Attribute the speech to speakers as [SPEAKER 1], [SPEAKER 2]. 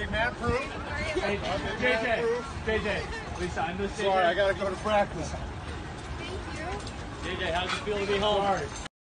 [SPEAKER 1] big man proof. JJ, JJ, JJ, Lisa, I.
[SPEAKER 2] Sorry, I gotta go to practice. Thank you.
[SPEAKER 1] JJ, how's it feel to be home?
[SPEAKER 2] Sorry.